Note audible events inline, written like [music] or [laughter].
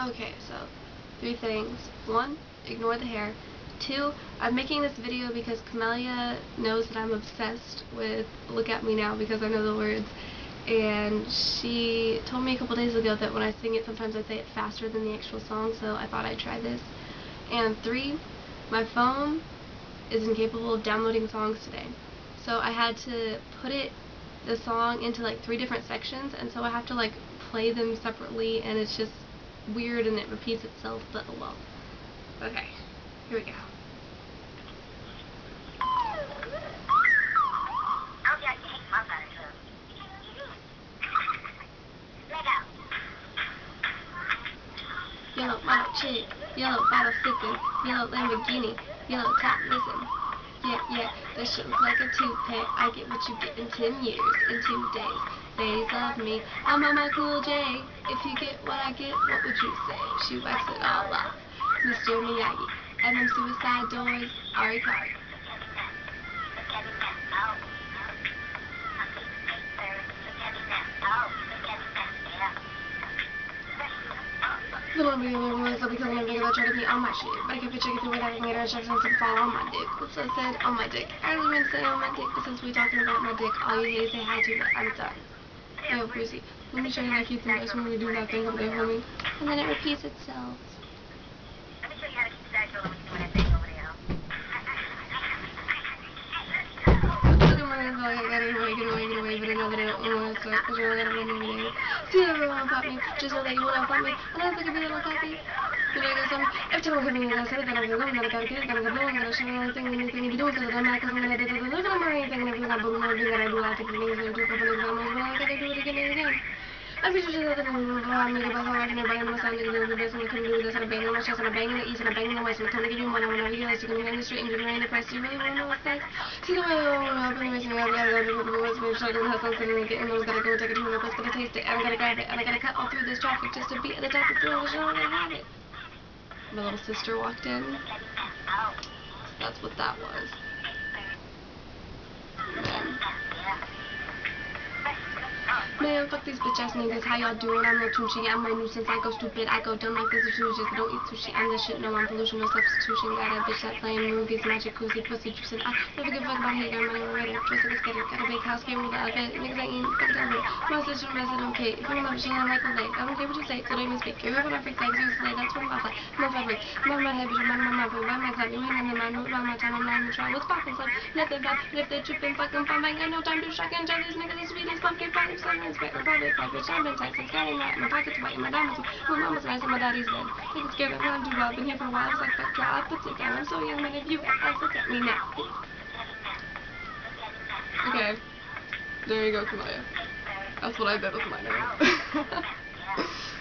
Okay, so three things. One, ignore the hair. Two, I'm making this video because Camellia knows that I'm obsessed with Look At Me Now because I know the words. And she told me a couple days ago that when I sing it, sometimes I say it faster than the actual song, so I thought I'd try this. And three, my phone is incapable of downloading songs today. So I had to put it, the song, into like three different sections, and so I have to like play them separately, and it's just weird and it repeats itself, but oh well. Okay, here we go. Yellow model chick, yellow bottle sipping, yellow Lamborghini, yellow top listen. Yeah, yeah, that shit looks like a two-pack. I get what you get in ten years, in two days. Ladies love me, I'm on my cool J. If you get what I get, what would you say? She wipes it all off. Mr. Miyagi, them suicide doors, Ari Clark. I'm gonna about trying to be on my shit. But I can picture through without getting instructions to fall on my dick. What's I said on my dick? I meant to say on my dick, but since we're talking about my dick, all you to say hi to it. I'm done. Yo, Brucey, let me show you how cute the noise when we do that thing over there, homie. And then it repeats itself. Let to keep that going that over there. I get away, get away, get away, but I know that I don't want to because I gotta run every day. See me, just know that you wanna pop me, I think I'll be a little cocky. You know, because I'm, every time I'm coming in, I it, then I'm going, then I gotta get it, then I gotta go, I'm show you anything, anything you doing, because I'm not, because I'm gonna do, look at my anything, and everything, I'm everything that I do, I think the things that I do, of times, but I gotta do it again and again. I'm pretty sure that I'm nigga, but I'm working everybody on my side, nigga, doing the best, and I come do this, and I'm banging my chest, and I'm banging the east, and I'm banging the west, and I'm coming to you and when I realize you're gonna be on the street, and you're gonna the price, you really wanna know what's next? See the way I'm helping me, I gotta go to the woods, maybe I don't have something, and getting those, gotta go take it to another place, gotta taste it, and I gotta grab it, and I gotta cut all through this traffic just to be at the top of the so I'm gonna have it. My little sister walked in. That's what that was. Man. Man, fuck these bitch ass niggas. How y'all doing? I'm no Tucci. I'm my nuisance. I go stupid. I go dumb like this is just don't eat sushi. I'm the shit. No, I'm pollution. No substitution. Got a bitch that playing movies, magic, koozie, pussy, juice, and I never give a fuck about already. Dress like a skater. I got a big house. Came with a bed. Niggas ain't eating. Fuck tell me. My sister mess it okay. If you're not chilling like a leg. I don't care what you say. So don't even speak. You're when I freak legs. You're slay. That's what I'm about. No fabric. My my head, bitch. My my mouth. My my time. You ain't in the mind. About my time. I'm not even trying. What's poppin', son? Nothing bad. If they trippin', fucking fun. Ain't got no time to shock and tell these niggas as sweet as pumpkin pie. Seven inspector. Private. Bitch, I've been texting, scanning that, my pockets white, and my diamonds My mama's nice and my daddy's dead. Taking scared I'm too well, been here for a while, it's like fuck y'all, I put it down. I'm so young, man, if you got look at me now. Okay. There you go, Kamaya. That's what I did with my note. [laughs]